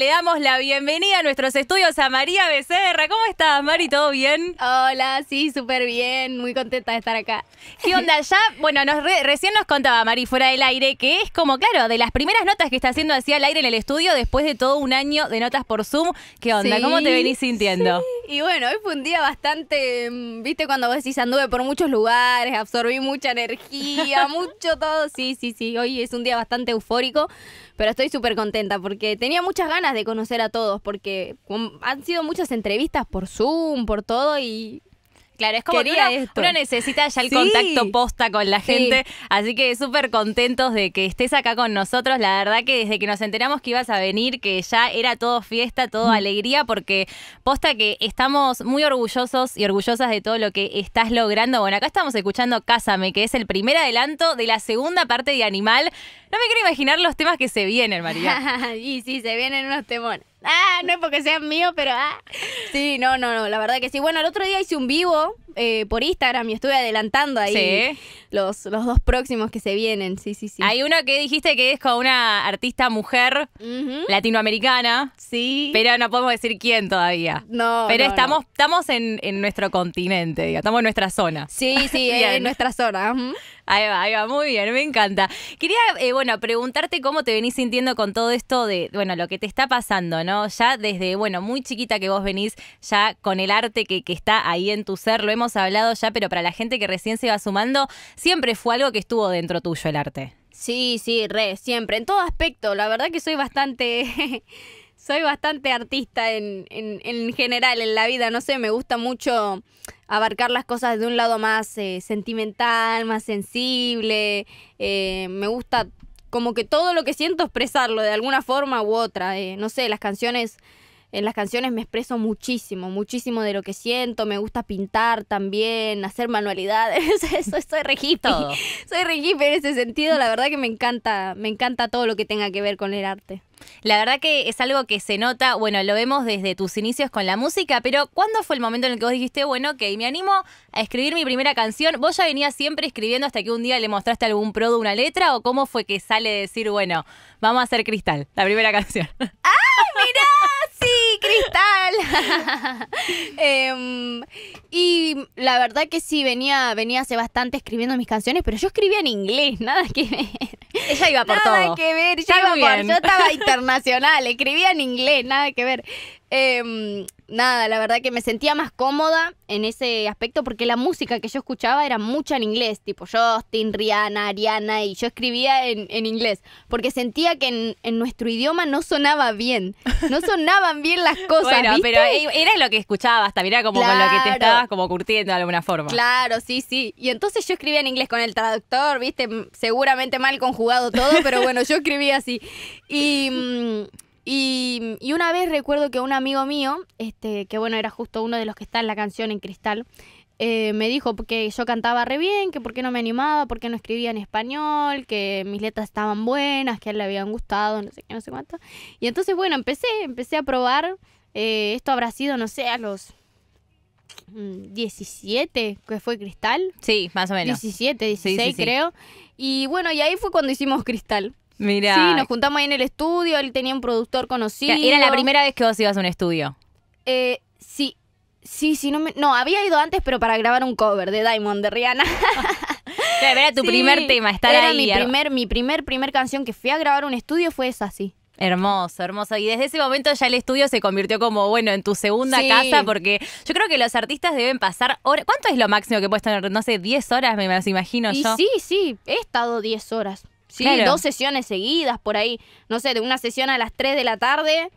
Le damos la bienvenida a nuestros estudios a María Becerra. ¿Cómo estás, Mari? ¿Todo bien? Hola, sí, súper bien. Muy contenta de estar acá. ¿Qué onda? Ya, bueno, nos recién nos contaba Mari fuera del aire que es como, claro, de las primeras notas que está haciendo así al aire en el estudio después de todo un año de notas por Zoom. ¿Qué onda? ¿Cómo te venís sintiendo? Y bueno, hoy fue un día bastante, mm, viste, cuando vos decís anduve por muchos lugares, absorbí mucha energía, mucho todo. Sí, sí, sí. Hoy es un día bastante eufórico, pero estoy súper contenta porque tenía muchas ganas de conocer a todos, porque han sido muchas entrevistas por Zoom, por todo, y Claro, es como que uno, necesita ya el contacto posta con la gente. Así que súper contentos de que estés acá con nosotros. La verdad que desde que nos enteramos que ibas a venir, que ya era todo fiesta, todo mm. alegría, porque posta que estamos muy orgullosos y orgullosas de todo lo que estás logrando. Bueno, acá estamos escuchando Cásame, que es el primer adelanto de la segunda parte de Animal. No me quiero imaginar los temas que se vienen, María. y sí, se vienen unos temones. Ah, no es porque sean míos, pero ah. Sí, no, no, no, la verdad que sí. Bueno, el otro día hice un vivo eh, por Instagram y estuve adelantando ahí los, los dos próximos que se vienen. Sí, sí, sí. Hay uno que dijiste que es con una artista mujer latinoamericana. Sí. Pero no podemos decir quién todavía. No. Pero estamos, estamos en, nuestro continente, estamos en nuestra zona. Sí, sí, en nuestra zona. Ahí va, ahí va, muy bien, me encanta. Quería, eh, bueno, preguntarte cómo te venís sintiendo con todo esto de, bueno, lo que te está pasando, ¿no? Ya desde, bueno, muy chiquita que vos venís ya con el arte que, que está ahí en tu ser, lo hemos hablado ya, pero para la gente que recién se va sumando, siempre fue algo que estuvo dentro tuyo el arte. Sí, sí, re, siempre, en todo aspecto. La verdad que soy bastante... soy bastante artista en, en, en, general en la vida, no sé, me gusta mucho abarcar las cosas de un lado más eh, sentimental, más sensible, eh, me gusta como que todo lo que siento expresarlo de alguna forma u otra, eh, no sé, las canciones en las canciones me expreso muchísimo, muchísimo de lo que siento, me gusta pintar también, hacer manualidades, eso, soy re Soy re en ese sentido, la verdad que me encanta, me encanta todo lo que tenga que ver con el arte. La verdad que es algo que se nota, bueno, lo vemos desde tus inicios con la música, pero ¿cuándo fue el momento en el que vos dijiste, bueno, ok, me animo a escribir mi primera canción? ¿Vos ya venías siempre escribiendo hasta que un día le mostraste a algún pro de una letra o cómo fue que sale decir, bueno, vamos a hacer Cristal, la primera canción? ¡Ay, mirá! Sí, Cristal. Em, y la verdad que sí, venía, venía hace bastante escribiendo mis canciones, pero yo escribía en inglés, nada que ver. Ella iba por todo. Nada que ver, yo, iba por, yo estaba internacional, escribía en inglés, nada que ver. Eh, nada, la verdad que me sentía más cómoda en ese aspecto porque la música que yo escuchaba era mucha en inglés, tipo Justin, Rihanna, Ariana, y yo escribía en, en inglés porque sentía que en, nuestro idioma no sonaba bien, no sonaban bien las cosas. bueno, pero era lo que escuchabas también, era como con lo que te estabas como curtiendo de alguna forma. Claro, sí, sí. Y entonces yo escribía en inglés con el traductor, viste, seguramente mal conjugado todo, pero bueno, yo escribía así. Y. Mm, y, una vez recuerdo que un amigo mío, este, que bueno, era justo uno de los que está en la canción en Cristal, eh, me dijo que yo cantaba re bien, que por qué no me animaba, por qué no escribía en español, que mis letras estaban buenas, que a él le habían gustado, no sé qué, no sé cuánto. Y entonces, bueno, empecé, empecé a probar. Eh, esto habrá sido, no sé, a los 17, mm, que fue Cristal. Sí, más o menos. 17, 16 creo. Y bueno, y ahí fue cuando hicimos Cristal. Mira. Sí, nos juntamos ahí en el estudio, él tenía un productor conocido. Era la primera vez que vos ibas a un estudio. Eh, sí, sí, sí, no me... No, había ido antes, pero para grabar un cover de Diamond de Rihanna. era tu primer tema, estar era ahí. Mi primer, mi primer, primer canción que fui a grabar un estudio fue esa, sí. Hermoso, hermoso. Y desde ese momento ya el estudio se convirtió como, bueno, en tu segunda casa, porque yo creo que los artistas deben pasar horas. ¿Cuánto es lo máximo que puedes tener? No sé, 10 horas, me las imagino y yo. Sí, sí, he estado 10 horas. Sí, dos sesiones seguidas por ahí. No sé, de una sesión a las 3 de la tarde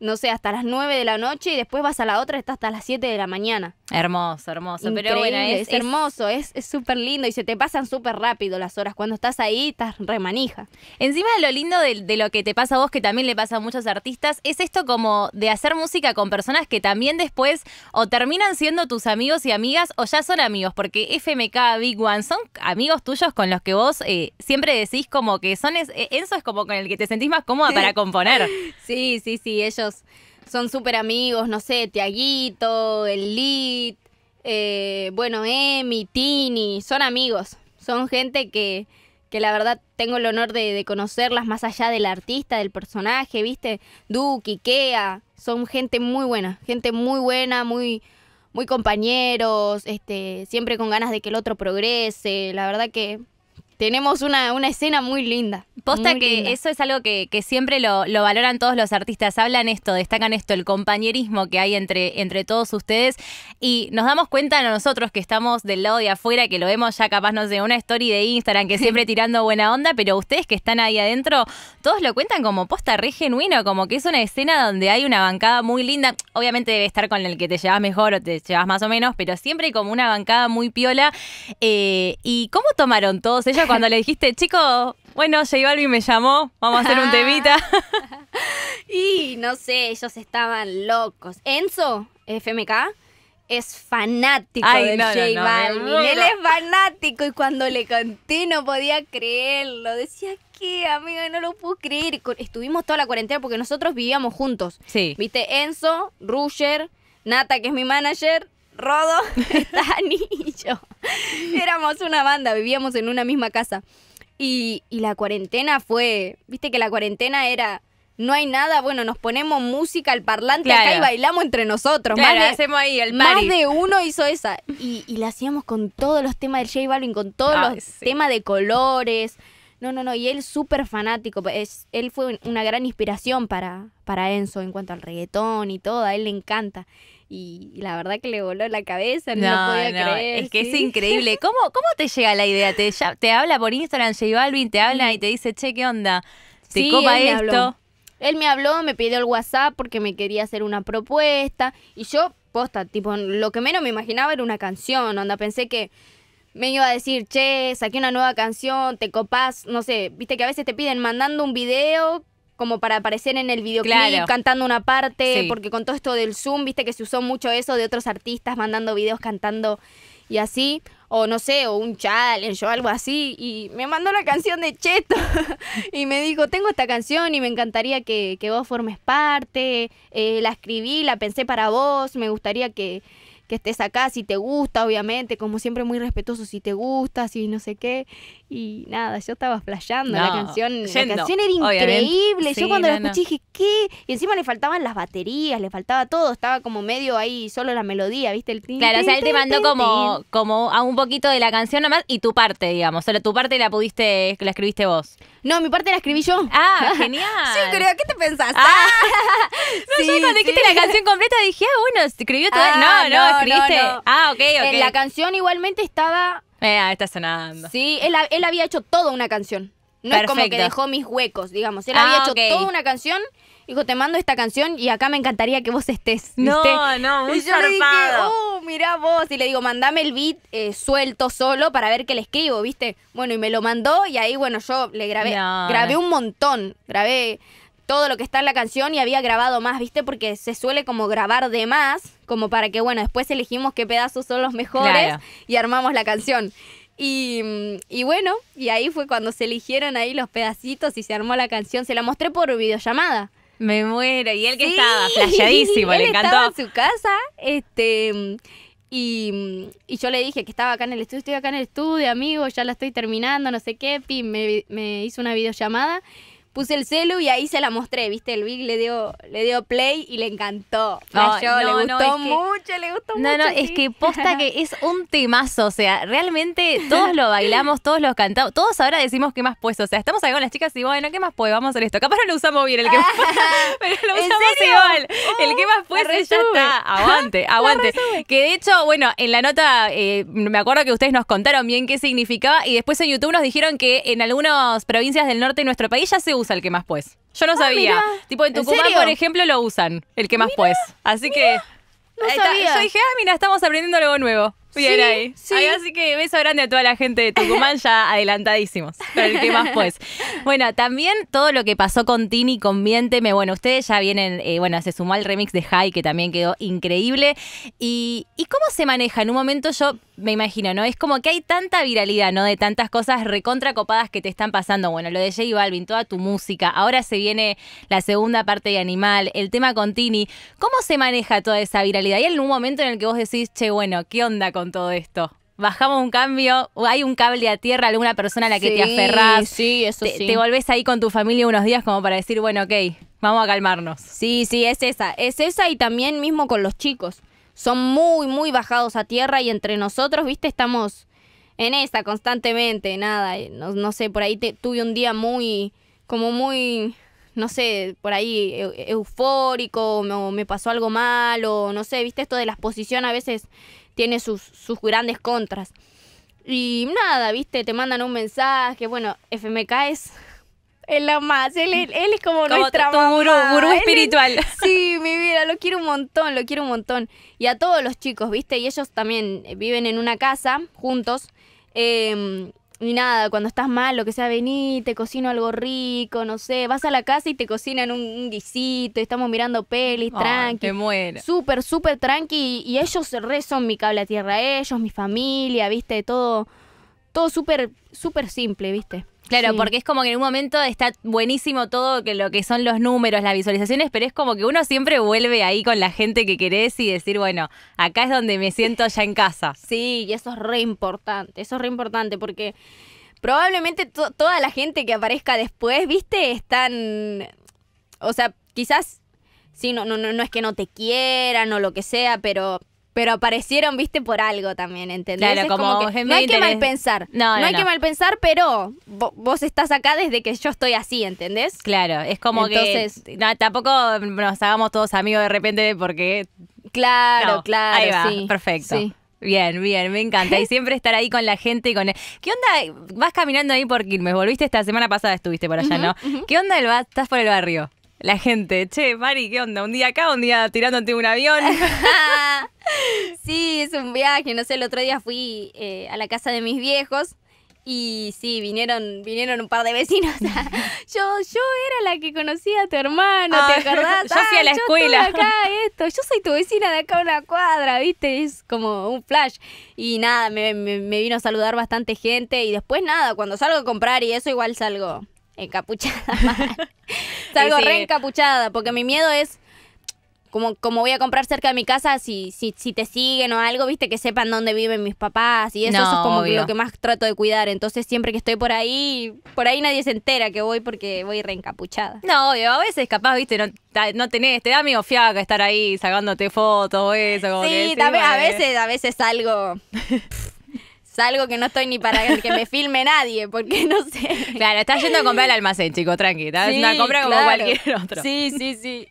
no sé, hasta las 9 de la noche y después vas a la otra, está hasta las 7 de la mañana. Hermoso, hermoso. Pero bueno, es, hermoso, es súper lindo y se te pasan súper rápido las horas. Cuando estás ahí, estás remanija. Encima lo lindo de, lo que te pasa a vos, que también le pasa a muchos artistas, es esto como de hacer música con personas que también después o terminan siendo tus amigos y amigas o ya son amigos, porque FMK, Big One, son amigos tuyos con los que vos eh, siempre decís como que son, es, eh, eso es como con el que te sentís más cómoda para componer. sí, sí, sí, ellos son súper amigos, no sé, Tiaguito, el Lid, eh, bueno, Emi, Tini, son amigos, son gente que, que la verdad tengo el honor de, conocerlas más allá del artista, del personaje, ¿viste? Duke, Ikea, son gente muy buena, gente muy buena, muy, muy compañeros, este, siempre con ganas de que el otro progrese. La verdad que tenemos una, una escena muy linda. Posta que eso es algo que, siempre lo, valoran todos los artistas. Hablan esto, destacan esto, el compañerismo que hay entre, entre todos ustedes. Y nos damos cuenta nosotros que estamos del lado de afuera, que lo vemos ya capaz, no sé, una story de Instagram que siempre tirando buena onda, pero ustedes que están ahí adentro, todos lo cuentan como posta re genuino, como que es una escena donde hay una bancada muy linda. Obviamente debe estar con el que te llevas mejor o te llevas más o menos, pero siempre como una bancada muy piola. Eh, ¿Y cómo tomaron todos ellos cuando le dijiste, chico, bueno, J Balvin me llamó, vamos a hacer un temita. y no sé, ellos estaban locos. Enzo, FMK, es fanático de J Balvin. Él es fanático y cuando le conté no podía creerlo. Decía, ¿qué, amiga? No lo puedo creer. Estuvimos toda la cuarentena porque nosotros vivíamos juntos. Sí. Viste, Enzo, Rusher, Nata, que es mi manager, Rodo, Dani y yo. Éramos una banda, vivíamos en una misma casa. Y, la cuarentena fue, viste que la cuarentena era no hay nada, bueno, nos ponemos música al parlante acá y bailamos entre nosotros. Claro, más de, hacemos ahí el Más de uno hizo esa. Y, y la hacíamos con todos los temas del J Balvin, con todos los temas de colores. No, no, no, y él súper fanático. Es, él fue una gran inspiración para, para Enzo en cuanto al reggaetón y todo, a él le encanta y la verdad que le voló la cabeza, no, lo podía creer. Es que es increíble. ¿Cómo, ¿Cómo te llega la idea? Te, te habla por Instagram J Balvin, te habla y te dice, che, ¿qué onda? ¿Te copa esto? Él me habló, me pidió el WhatsApp porque me quería hacer una propuesta y yo, posta, tipo, lo que menos me imaginaba era una canción, onda, pensé que me iba a decir, che, saqué una nueva canción, te copás, no sé, viste que a veces te piden mandando un video como para aparecer en el videoclip cantando una parte, porque con todo esto del Zoom, viste que se usó mucho eso de otros artistas mandando videos cantando y así, o no sé, o un challenge o algo así, y me mandó la canción de Cheto y me dijo, tengo esta canción y me encantaría que, que vos formes parte, eh, la escribí, la pensé para vos, me gustaría que, que estés acá, si te gusta, obviamente, como siempre muy respetuoso, si te gusta, si no sé qué. Y nada, yo estaba flasheando la canción. la canción era increíble. yo cuando la escuché dije, ¿qué? Y encima le faltaban las baterías, le faltaba todo. Estaba como medio ahí, solo la melodía, ¿viste? El claro, o sea, él te mandó como, como a un poquito de la canción nomás y tu parte, digamos. Solo tu parte la pudiste, la escribiste vos. No, mi parte la escribí yo. Ah, genial. sí, creo, ¿qué te pensás? Ah. no, yo cuando dijiste la canción completa dije, ah, bueno, escribió todo. Ah, no, no, escribiste. Ah, ok, ok. la canción igualmente estaba. Eh, está sonando. Sí, él, él había hecho toda una canción. No es como que dejó mis huecos, digamos. Él había hecho toda una canción dijo, te mando esta canción y acá me encantaría que vos estés. No, no, muy y yo le dije, oh, mirá vos. Y le digo, mandame el beat eh, suelto solo para ver qué le escribo, ¿viste? Bueno, y me lo mandó y ahí, bueno, yo le grabé. Grabé un montón. Grabé todo lo que está en la canción y había grabado más, ¿viste? Porque se suele como grabar de más, como para que, bueno, después elegimos qué pedazos son los mejores y armamos la canción. Y, y, bueno, y ahí fue cuando se eligieron ahí los pedacitos y se armó la canción. Se la mostré por videollamada. Me muero. Y él que estaba flasheadísimo, le encantó. Estaba en su casa, este. Y, y, yo le dije que estaba acá en el estudio, estoy acá en el estudio, amigo, ya la estoy terminando, no sé qué. Pim, me, me hizo una videollamada puse el celu y ahí se la mostré, ¿viste? El Big le dio, le dio play y le encantó. le gustó mucho, le gustó mucho. No, no, es que posta que es un temazo, o sea, realmente todos lo bailamos, todos lo cantamos, todos ahora decimos qué más pues, o sea, estamos ahí con las chicas y bueno, ¿qué más puede? Vamos a hacer esto. Capaz no lo usamos bien el que más pero lo usamos igual. el que más puede ya está. Aguante, aguante. Que de hecho, bueno, en la nota eh, me acuerdo que ustedes nos contaron bien qué significaba y después en YouTube nos dijeron que en algunas provincias del norte de nuestro país ya se usa el que más pues. Yo no ah, sabía. tipo en Tucumán, por ejemplo, lo usan, el que más pues. Así que no sabía. yo dije, ah, mira, estamos aprendiendo algo nuevo. Bien ahí. Así que beso grande a toda la gente de Tucumán ya adelantadísimos. Pero el que más pues. Bueno, también todo lo que pasó con Tini, con Miénteme. Bueno, ustedes ya vienen, eh, bueno, se sumó al remix de High, que también quedó increíble. Y, ¿Y cómo se maneja? En un momento yo me imagino, ¿no? Es como que hay tanta viralidad, ¿no? De tantas cosas recontra copadas que te están pasando. Bueno, lo de J Balvin, toda tu música. Ahora se viene la segunda parte de Animal, el tema con Tini. ¿Cómo se maneja toda esa viralidad? ¿Hay algún momento en el que vos decís, che, bueno, ¿qué onda con todo esto? bajamos un cambio, hay un cable a tierra, alguna persona a la que te aferrás. Sí, eso te, sí. Te volvés ahí con tu familia unos días como para decir, bueno, ok, vamos a calmarnos. Sí, sí, es esa. Es esa y también mismo con los chicos. Son muy, muy bajados a tierra y entre nosotros, viste, estamos en esa constantemente, nada. No, no sé, por ahí te, tuve un día muy, como muy no sé, por ahí eufórico, o me pasó algo malo, no sé, viste, esto de la exposición a veces tiene sus, sus grandes contras. Y nada, viste, te mandan un mensaje, bueno, FMK es es la más, él, él, es como, como nuestra tu gurú, espiritual. sí, mi vida, lo quiero un montón, lo quiero un montón. Y a todos los chicos, ¿viste? Y ellos también viven en una casa juntos. Eh, y nada, cuando estás mal, lo que sea, vení, te cocino algo rico, no sé, vas a la casa y te cocinan un, guisito, estamos mirando pelis, tranqui. Te muero. Súper, súper tranqui. Y, ellos re son mi cable a tierra, ellos, mi familia, viste, todo, todo súper, súper simple, viste. Claro, porque es como que en un momento está buenísimo todo que lo que son los números, las visualizaciones, pero es como que uno siempre vuelve ahí con la gente que querés y decir, bueno, acá es donde me siento ya en casa. Sí, y eso es re importante, eso es re importante porque probablemente toda la gente que aparezca después, viste, están, o sea, quizás, sí, no, no, no es que no te quieran o lo que sea, pero pero aparecieron, viste, por algo también, ¿entendés? Claro, como, que no hay que mal pensar. No, no, hay que mal pensar, pero vos estás acá desde que yo estoy así, ¿entendés? Claro, es como Entonces, que tampoco nos hagamos todos amigos de repente porque... Claro, claro, ahí va, sí. Perfecto. Bien, bien, me encanta. Y siempre estar ahí con la gente. con ¿Qué onda? Vas caminando ahí por Quilmes. Volviste esta semana pasada, estuviste por allá, ¿no? ¿Qué onda el estás por el barrio? La gente, che, Mari, ¿qué onda? ¿Un día acá, un día tirándote un avión? sí, es un viaje. No sé, el otro día fui eh, a la casa de mis viejos y sí, vinieron, vinieron un par de vecinos. yo, yo era la que conocía a tu hermano, ¿te acordás? Yo fui a la escuela. acá esto, yo soy tu vecina de acá a una cuadra, ¿viste? Es como un flash. Y nada, me, me, me vino a saludar bastante gente y después nada, cuando salgo a comprar y eso igual salgo encapuchada. Salgo re encapuchada, porque mi miedo es, como, como voy a comprar cerca de mi casa, si, si, si te siguen o algo, viste, que sepan dónde viven mis papás y eso, eso es como lo que más trato de cuidar. Entonces siempre que estoy por ahí, por ahí nadie se entera que voy porque voy reencapuchada. No, obvio, a veces capaz, viste, no, no tenés, te da medio fiaca estar ahí sacándote fotos, eso, como sí, también, a veces, a veces salgo algo que no estoy ni para que me filme nadie, porque no sé. Claro, estás yendo a comprar al almacén, chico, tranquila. es una compra como cualquier otro. Sí, sí, sí.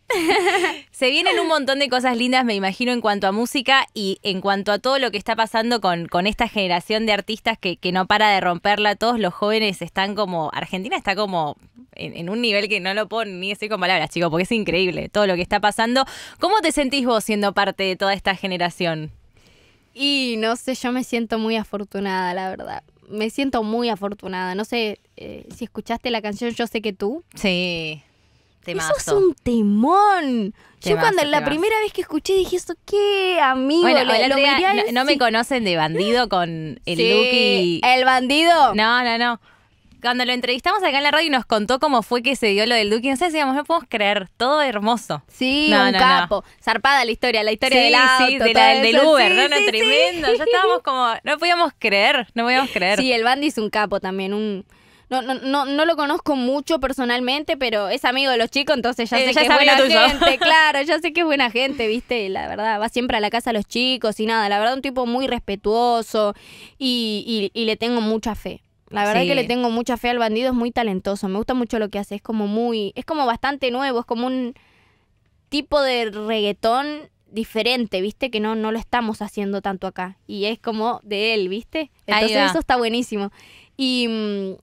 Se vienen un montón de cosas lindas, me imagino, en cuanto a música y en cuanto a todo lo que está pasando con, con esta generación de artistas que, que no para de romperla. Todos los jóvenes están como. Argentina está como en, un nivel que no lo puedo ni decir con palabras, chicos, porque es increíble todo lo que está pasando. ¿Cómo te sentís vos siendo parte de toda esta generación? Y no sé, yo me siento muy afortunada, la verdad. Me siento muy afortunada. No sé eh, si escuchaste la canción Yo sé que tú. Sí. Temazo. Eso es un temón. yo cuando la primera vez que escuché dije esto, ¿qué amigo? Bueno, no, me conocen de bandido con el sí, ¿El bandido? No, no, no. Cuando lo entrevistamos acá en la radio y nos contó cómo fue que se dio lo del Duque, no sé, decíamos, no podemos creer, todo hermoso. Sí, un capo. Zarpada la historia, la historia del auto. Sí, de la, del Uber, ¿no? no tremendo. Ya estábamos como, no podíamos creer, no podíamos creer. Sí, el Bandy es un capo también, un... No, no, no, no lo conozco mucho personalmente, pero es amigo de los chicos, entonces ya eh, sé que es buena gente, claro, ya sé que es buena gente, viste, la verdad, va siempre a la casa de los chicos y nada, la verdad un tipo muy respetuoso y, y, y le tengo mucha fe. La verdad es que le tengo mucha fe al bandido, es muy talentoso, me gusta mucho lo que hace, es como muy, es como bastante nuevo, es como un tipo de reggaetón diferente, ¿viste? Que no, no lo estamos haciendo tanto acá. Y es como de él, ¿viste? Entonces eso está buenísimo. Y, mm,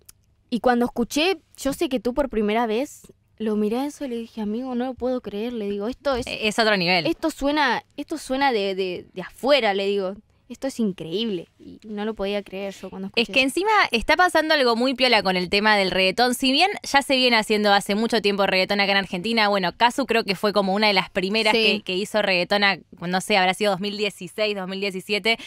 y cuando escuché, yo sé que tú por primera vez, lo miré a eso y le dije, amigo, no lo puedo creer. Le digo, esto es... Es otro nivel. Esto suena, esto suena de, de, de afuera, le digo esto es increíble. Y no lo podía creer yo cuando escuché Es que encima está pasando algo muy piola con el tema del reggaetón. Si bien ya se viene haciendo hace mucho tiempo reggaetón acá en Argentina, bueno, Casu creo que fue como una de las primeras que, hizo reggaetón no sé, habrá sido 2016, 2017.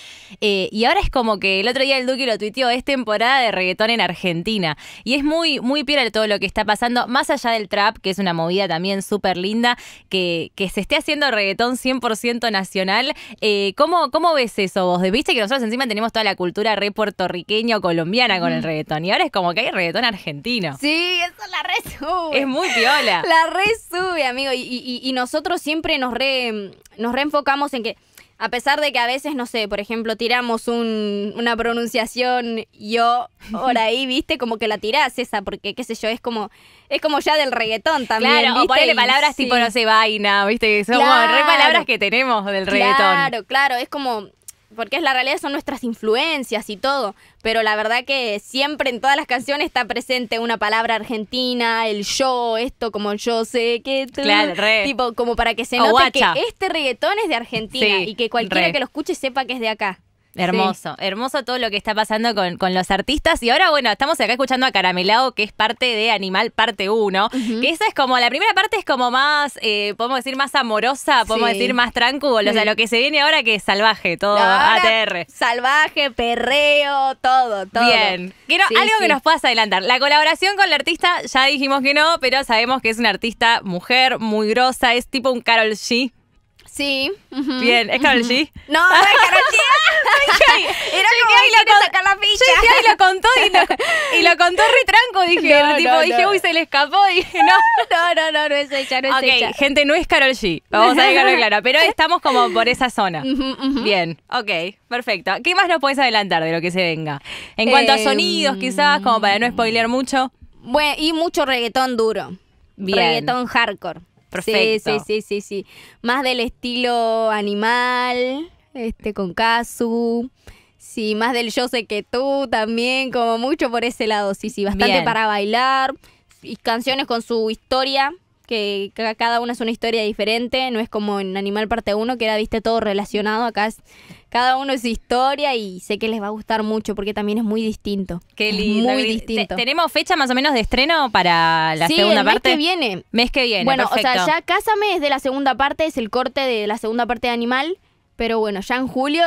Eh, y ahora es como que el otro día el Duque lo tuiteó, es temporada de reggaetón en Argentina. Y es muy, muy de todo lo que está pasando, más allá del trap, que es una movida también súper linda, que, que se esté haciendo reggaetón 100% nacional. Eh, ¿cómo, ¿Cómo ves eso vos? Viste que nosotros encima tenemos toda la cultura re puertorriqueña o colombiana con el reggaetón. Y ahora es como que hay reggaetón argentino. Sí, eso la re Es muy piola. La re sube, amigo. Y, y, nosotros siempre nos re, nos reenfocamos en que a pesar de que a veces, no sé, por ejemplo, tiramos un, una pronunciación yo por ahí, viste, como que la tirás esa, porque qué sé yo, es como, es como ya del reggaetón también. Claro, o ponerle palabras tipo, no sé, vaina, viste, son re palabras que tenemos del reggaetón. Claro, claro, es como, porque es la realidad, son nuestras influencias y todo, pero la verdad que siempre en todas las canciones está presente una palabra argentina, el yo, esto como yo sé que tú, claro, re. tipo como para que se note que este reggaetón es de Argentina y que cualquiera que lo escuche sepa que es de acá. Hermoso, hermoso todo lo que está pasando con, con, los artistas. Y ahora, bueno, estamos acá escuchando a Caramelado, que es parte de Animal Parte 1. Que esa es como, la primera parte es como más, eh, podemos decir, más amorosa, podemos decir más tranquilo. O sea, lo que se viene ahora que es salvaje, todo ATR. Salvaje, perreo, todo, todo. Bien. Quiero algo que nos puedas adelantar. La colaboración con la artista, ya dijimos que no, pero sabemos que es una artista mujer, muy grosa, es tipo un Carol G. Sí. Bien, ¿es Carol G? No, no es Carol G. Era como que sacar la ficha. Sí, y lo contó y lo, contó retranco, dije. tipo, dije, uy, se le escapó. Dije, no. No, no, no, no es ella, no es ella. Ok, gente, no es Carol G. Vamos a dejarlo claro. Pero estamos como por esa zona. Bien, ok, perfecto. ¿Qué más nos puedes adelantar de lo que se venga? En cuanto a sonidos, em, quizás, como para no spoilear mucho. Bueno, y mucho reggaetón duro. Bien. Reggaetón hardcore. Perfecto. Sí, sí, sí, sí, Más del estilo animal, este, con Kazu. Sí, más del yo sé que tú también, como mucho por ese lado. Sí, sí, bastante para bailar. Y canciones con su historia, que cada una es una historia diferente. No es como en Animal Parte 1, que era, viste, todo relacionado. Acá es cada uno es su historia y sé que les va a gustar mucho porque también es muy distinto. Qué lindo. Muy distinto. ¿Tenemos fecha más o menos de estreno para la segunda parte? Mes que viene. Mes que viene. Bueno, o sea, ya Cásame es de la segunda parte, es el corte de la segunda parte de Animal. Pero bueno, ya en julio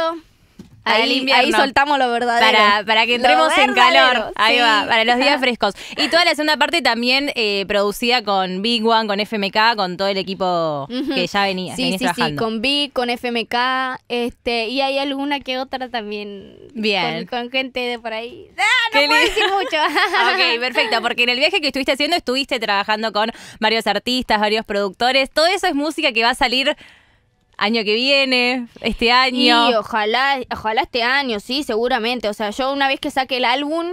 Ahí, ahí, soltamos lo verdadero. Para, para que entremos en calor. Ahí va, para los días frescos. Y toda la segunda parte también eh, producida con Big One, con FMK, con todo el equipo que ya venía. Sí, sí, sí, con Big, con FMK, este, y hay alguna que otra también. Bien. Con, gente de por ahí. ¡Ah, no puedo decir mucho. ok, perfecto, porque en el viaje que estuviste haciendo estuviste trabajando con varios artistas, varios productores. Todo eso es música que va a salir año que viene, este año. Sí, ojalá, ojalá este año, sí, seguramente. O sea, yo una vez que saque el álbum,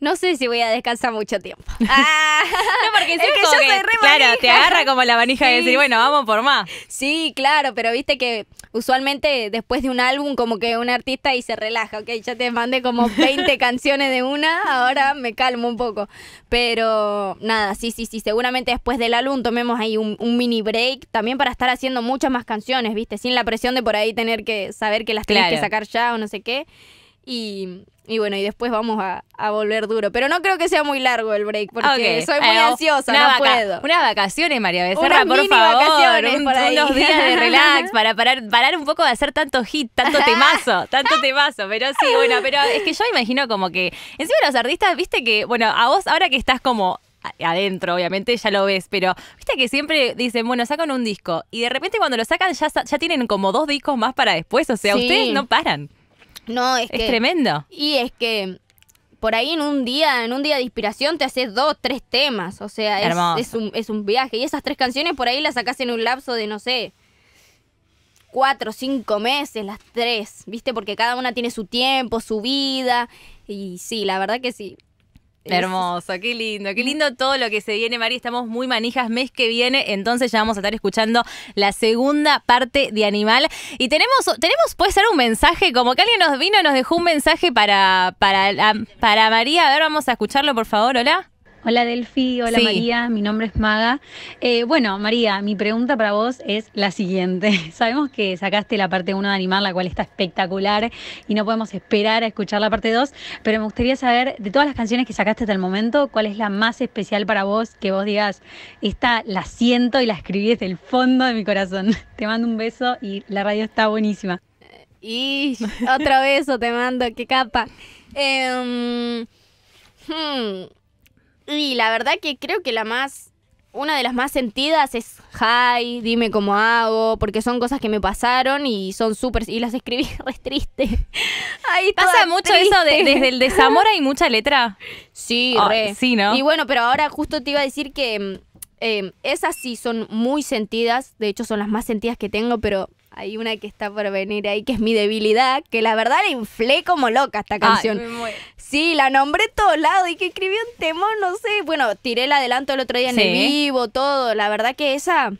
no sé si voy a descansar mucho tiempo. Ah, no, porque es que yo soy re Claro, te agarra como la manija de decir, bueno, vamos por más. Sí, claro, pero viste que usualmente después de un álbum como que un artista y se relaja, ok, ya te mandé como 20 canciones de una, ahora me calmo un poco. Pero nada, sí, sí, sí, seguramente después del álbum tomemos ahí un, mini break también para estar haciendo muchas más canciones, viste, sin la presión de por ahí tener que saber que las tienes que sacar ya o no sé qué. Y, y bueno, y después vamos a, volver duro. Pero no creo que sea muy largo el break, porque soy muy ansiosa, no puedo. Unas vacaciones, María Becerra, por favor. Vacaciones unos días de relax para parar, parar un poco de hacer tanto hit, tanto temazo, tanto temazo. Pero sí, bueno, pero es que yo imagino como que encima los artistas, viste que, bueno, a vos ahora que estás como adentro, obviamente ya lo ves, pero viste que siempre dicen, bueno, sacan un disco y de repente cuando lo sacan ya, ya tienen como dos discos más para después, o sea, ustedes no paran. No, es, es tremendo. Y es que por ahí en un día, en un día de inspiración te haces dos, tres temas. O sea, es, un, es un viaje. Y esas tres canciones por ahí las sacas en un lapso de, no sé, cuatro, cinco meses, las tres, ¿viste? Porque cada una tiene su tiempo, su vida. Y sí, la verdad que sí. Hermoso, qué lindo, qué lindo todo lo que se viene, María. Estamos muy manijas mes que viene, entonces ya vamos a estar escuchando la segunda parte de Animal. Y tenemos, tenemos, puede ser un mensaje, como que alguien nos vino, nos dejó un mensaje para, para, para María. A ver, vamos a escucharlo, por favor, hola. Hola Delfi, hola María, mi nombre es Maga. Eh, bueno, María, mi pregunta para vos es la siguiente. Sabemos que sacaste la parte 1 de animar, la cual está espectacular y no podemos esperar a escuchar la parte 2, pero me gustaría saber, de todas las canciones que sacaste hasta el momento, ¿cuál es la más especial para vos que vos digas, esta la siento y la escribí desde el fondo de mi corazón? Te mando un beso y la radio está buenísima. Y otro beso te mando, qué capa. Eh, y la verdad que creo que la más, una de las más sentidas es Hi, dime cómo hago, porque son cosas que me pasaron y son súper, y las escribí re triste. Ahí Pasa mucho eso, desde el desamor hay mucha letra. Sí, re. Sí, ¿no? Y bueno, pero ahora justo te iba a decir que mm, eh, esas sí son muy sentidas, de hecho son las más sentidas que tengo, pero hay una que está por venir ahí que es mi debilidad, que la verdad la inflé como loca esta canción. sí, la nombré todos lados y que escribí un temor, no sé. Bueno, tiré el adelanto el otro día en el vivo, todo. La verdad que esa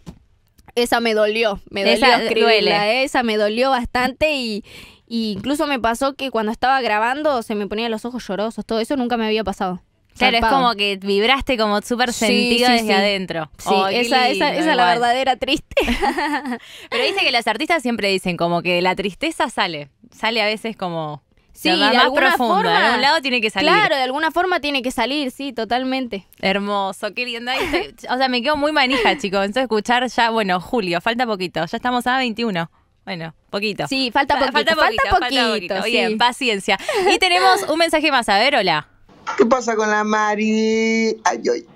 esa me dolió, me dolió escribirla, esa me dolió bastante y, y, incluso me pasó que cuando estaba grabando se me ponían los ojos llorosos, todo eso nunca me había pasado. Claro, es como que vibraste como súper sentido desde adentro. Sí, esa, esa, esa es la verdadera triste. Pero dice que los artistas siempre dicen como que la tristeza sale. Sale a veces como Sí, de alguna forma. De algún lado tiene que salir. Claro, de alguna forma tiene que salir, sí, totalmente. Hermoso, qué lindo. o sea, me quedo muy manija, chicos. Entonces, escuchar ya, bueno, julio, falta poquito. Ya estamos a 21. Bueno, poquito. Sí, falta poquito. Falta poquito, falta poquito. Bien, paciencia. Y tenemos un mensaje más. A ver, hola. ¿Qué pasa con la Mari? Ay, ay.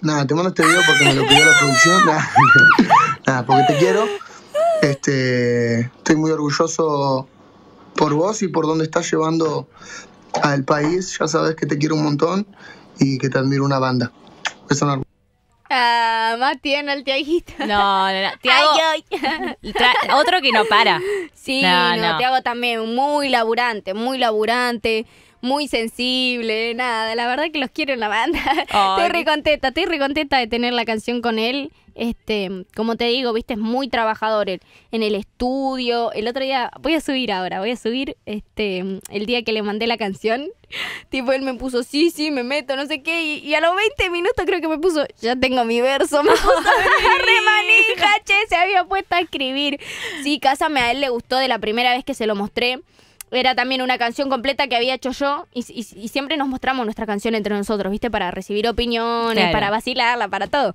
Nada, te mando este video porque me lo pidió la producción. Nada, porque te quiero. Este, estoy muy orgulloso por vos y por dónde estás llevando al país. Ya sabes que te quiero un montón y que te admiro una banda. Beso enorme. Ah, más tiene el Tiaguito. No, no, no. Tiago, ay, otro que no para. Sí, no, no, Tiago también muy laburante, muy laburante muy sensible, nada. La verdad que los quiero en la banda. estoy re contenta, estoy re contenta de tener la canción con él. Este, como te digo, viste, es muy trabajador en, el estudio. El otro día, voy a subir ahora, voy a subir este el día que le mandé la canción. Tipo, él me puso, sí, sí, me meto, no sé qué. Y, a los 20 minutos creo que me puso, ya tengo mi verso. Me puso re manija, che, se había puesto a escribir. Sí, Cásame a él le gustó de la primera vez que se lo mostré era también una canción completa que había hecho yo y, siempre nos mostramos nuestra canción entre nosotros, ¿viste? Para recibir opiniones, para vacilarla, para todo.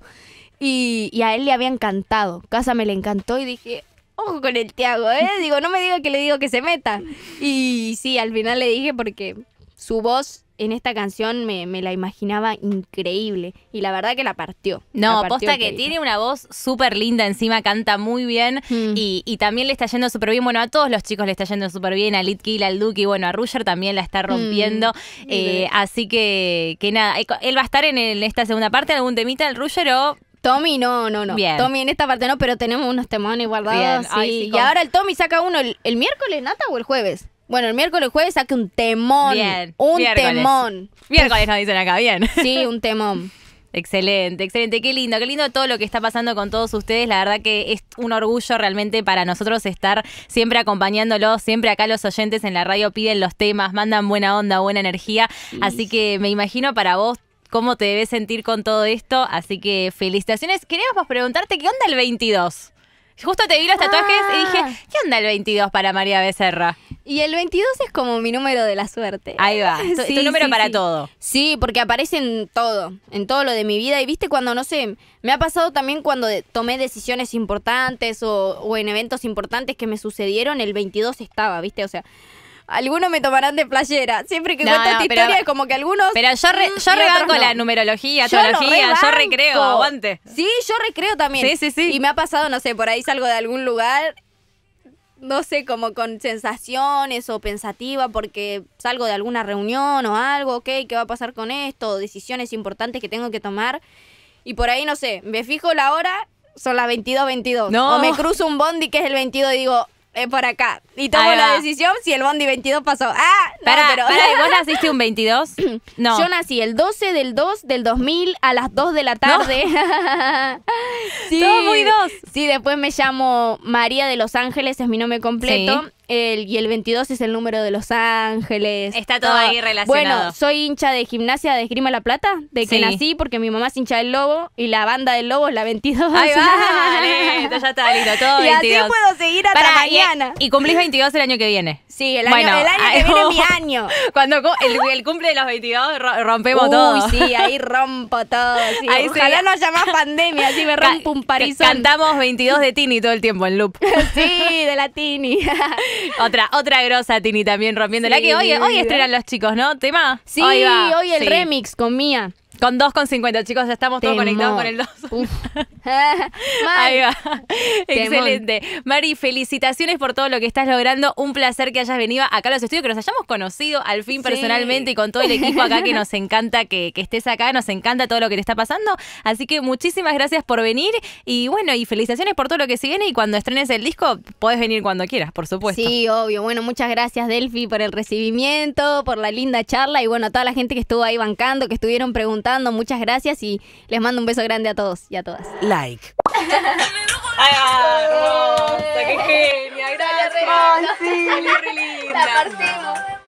Y, a él le había encantado. Casa me le encantó y dije, ojo con el Tiago, ¿eh? Digo, no me diga que le digo que se meta. Y sí, al final le dije porque su voz en esta canción me, la imaginaba increíble y la verdad que la partió. No, posta que, tiene una voz súper linda, encima canta muy bien mm. y, también le está yendo súper bien. Bueno, a todos los chicos le está yendo súper bien, a Litkill, al Duki, bueno, a Ruger también la está rompiendo. Mm. Eh, así que, que nada, él va a estar en, esta segunda parte, algún temita, el Ruger o Tommy no, no, no. Tommy en esta parte no, pero tenemos unos temones guardados. y ahora el Tommy saca uno el miércoles, Nata, o el jueves. Bueno, el miércoles jueves saque un temón. Bien. Un temón. Miércoles nos dicen acá, bien. Sí, un temón. Excelente, excelente. Qué lindo, qué lindo todo lo que está pasando con todos ustedes. La verdad que es un orgullo realmente para nosotros estar siempre acompañándolos. Siempre acá los oyentes en la radio piden los temas, mandan buena onda, buena energía. Así que me imagino para vos cómo te debes sentir con todo esto. Así que felicitaciones. Queríamos preguntarte qué onda el 22. Justo te vi los tatuajes y dije, ah. ¿qué onda el 22 para María Becerra? Y el 22 es como mi número de la suerte. Ahí va, tu, número para todo. Sí, porque aparece en todo, en todo lo de mi vida. Y viste cuando, no sé, me ha pasado también cuando tomé decisiones importantes o, o en eventos importantes que me sucedieron, el 22 estaba, viste, o sea algunos me tomarán de playera. Siempre que cuento esta historia es como que algunos. Pero yo, re, yo rebanco la numerología, yo yo recreo, aguante. Sí, yo recreo también. Sí, sí, sí. Y me ha pasado, no sé, por ahí salgo de algún lugar, no sé, como con sensaciones o pensativa porque salgo de alguna reunión o algo, ok, ¿qué va a pasar con esto? decisiones importantes que tengo que tomar. Y por ahí, no sé, me fijo la hora, son las 22, 22. No. O me cruzo un bondi que es el 22 y digo, eh, por acá. Y tomo la decisión si el Bondi 22 pasó. Ah, no, pero... ¿vos naciste un 22? No. Yo nací el 12 del 2 del 2000 a las 2 de la tarde. sí. Todo muy dos. Sí, después me llamo María de Los Ángeles, es mi nombre completo. El, y el 22 es el número de Los Ángeles. Está todo, ahí relacionado. Bueno, soy hincha de gimnasia de Esgrima La Plata, de que nací porque mi mamá es hincha del Lobo y la banda del Lobo es la 22. Ahí va, ya está listo, todo 22. Y así puedo seguir hasta mañana. Y, cumplís 22 el año que viene. Sí, el año, el año que viene es mi año. Cuando el, cumple de los 22 rompemos todo. Uy, sí, ahí rompo todo. Ahí Ojalá no haya más pandemia, así me rompo un parizón. Cantamos 22 de Tini todo el tiempo en loop. sí, de la Tini. otra, otra grosa Tini también rompiendo. la que hoy, hoy estrenan los chicos, ¿no? ¿Tema? Sí, hoy, hoy el remix con Mía. Con 2,50, chicos, ya estamos todos conectados con el 2. Ahí va. Excelente. Mari, felicitaciones por todo lo que estás logrando. Un placer que hayas venido acá a los estudios, que nos hayamos conocido al fin personalmente y con todo el equipo acá que nos encanta que, estés acá, nos encanta todo lo que te está pasando. Así que muchísimas gracias por venir y bueno, y felicitaciones por todo lo que se viene y cuando estrenes el disco, puedes venir cuando quieras, por supuesto. Sí, obvio. Bueno, muchas gracias Delphi por el recibimiento, por la linda charla y bueno, a toda la gente que estuvo ahí bancando, que estuvieron preguntando Muchas gracias y les mando un beso grande a todos y a todas. Like. ¡Ay, ¡Qué genia! Gracias. La partimos.